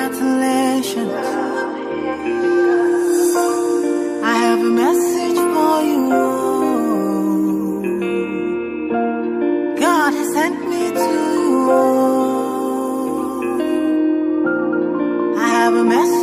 Congratulations. I have a message for you. God has sent me to you. I have a message.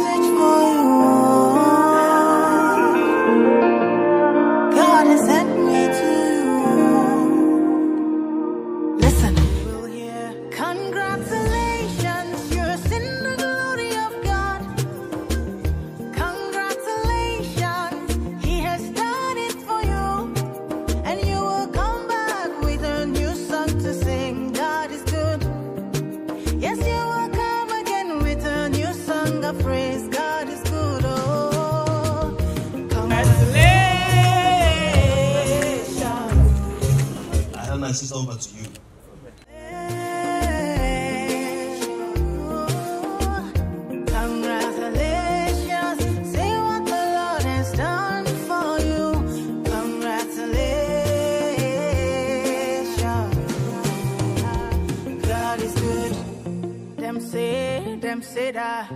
My sister over to you. Them say that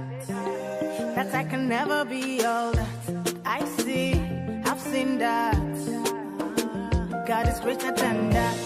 I can never be all that I see. I've seen that God is greater than that.